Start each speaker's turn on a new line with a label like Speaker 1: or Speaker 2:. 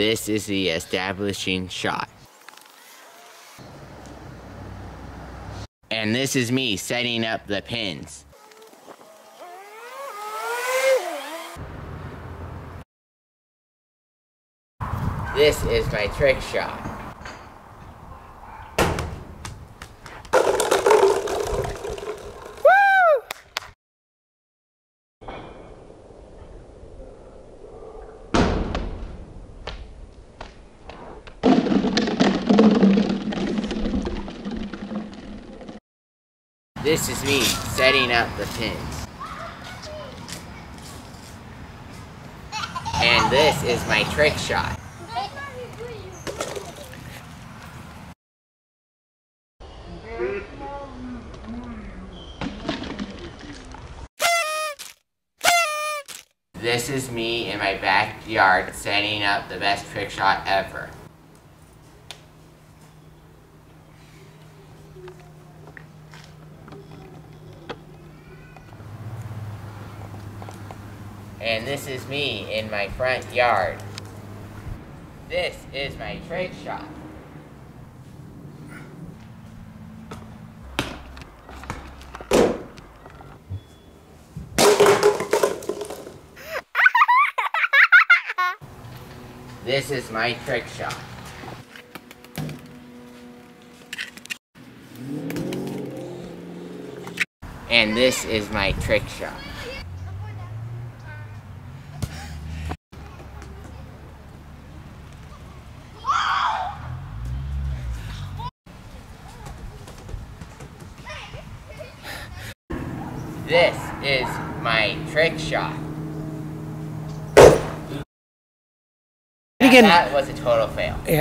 Speaker 1: this is the establishing shot. And this is me setting up the pins. This is my trick shot. This is me setting up the pins. And this is my trick shot. This is me in my backyard setting up the best trick shot ever. And this is me in my front yard. This is my trick shot. This is my trick shot. And this is my trick shot. This is my trick shot.
Speaker 2: Again.
Speaker 1: That was a total fail.
Speaker 2: Yeah.